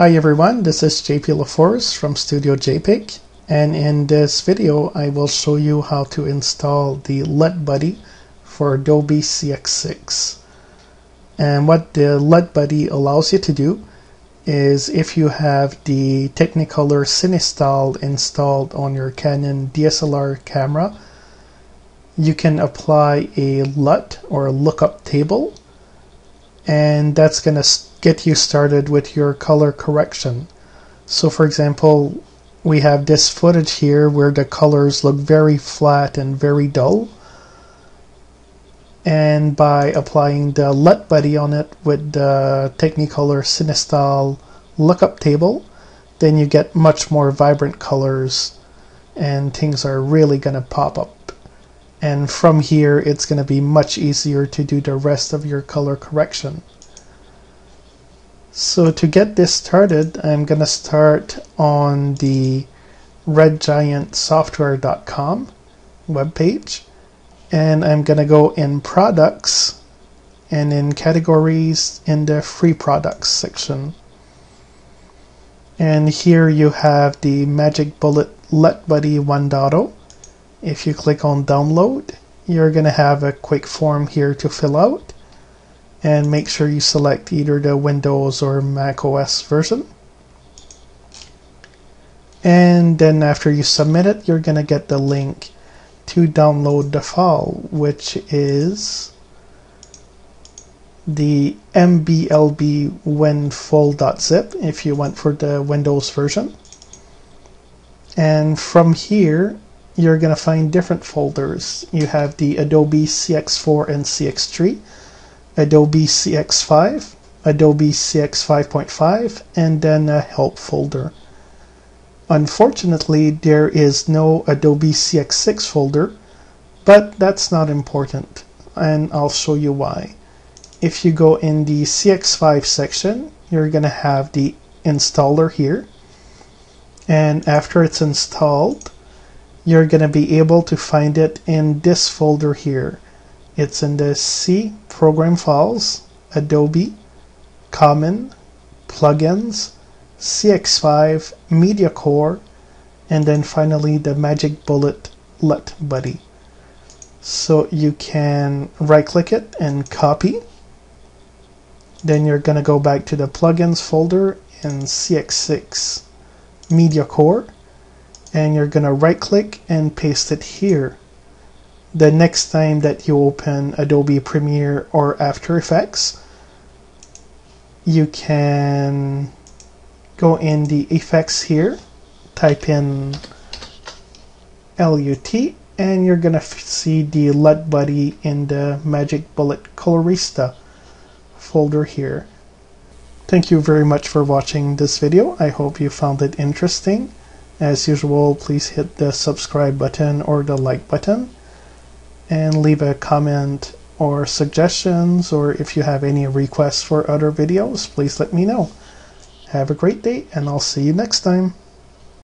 Hi everyone, this is JP La Forest from Studio JPIC and in this video I will show you how to install the LUT Buddy for Adobe CS6. And what the LUT Buddy allows you to do is if you have the Technicolor CineStyle installed on your Canon DSLR camera, you can apply a LUT or lookup table and that's going to get you started with your color correction. So for example, we have this footage here where the colors look very flat and very dull. And by applying the LUT buddy on it with the Technicolor CineStyle lookup table, then you get much more vibrant colors and things are really going to pop up. And from here, it's going to be much easier to do the rest of your color correction. So to get this started, I'm going to start on the redgiantsoftware.com webpage and I'm going to go in products and in categories in the free products section. And here you have the Magic Bullet LUT Buddy 1.0. If you click on download, you're going to have a quick form here to fill out and make sure you select either the Windows or Mac OS version. And then after you submit it, you're going to get the link to download the file, which is the mblb winfull.zip if you went for the Windows version. And from here, you're going to find different folders. You have the Adobe CS4 and CS3 Adobe CS5, Adobe CS 5.5, and then a help folder. Unfortunately, there is no Adobe CS6 folder, but that's not important, and I'll show you why. If you go in the CS5 section, you're going to have the installer here, and after it's installed, you're going to be able to find it in this folder here. It's in the C program files, Adobe, Common, Plugins, CS5, Media Core, and then finally the Magic Bullet LUT Buddy. So you can right click it and copy. Then you're going to go back to the plugins folder in CS6 Media Core and you're going to right click and paste it here the next time that you open Adobe Premiere or After Effects, you can go in the effects here, type in LUT, and you're going to see the LUT Buddy in the Magic Bullet Colorista folder here. Thank you very much for watching this video. I hope you found it interesting. As usual, please hit the subscribe button or the like button and leave a comment or suggestions or if you have any requests for other videos, please let me know. Have a great day and I'll see you next time.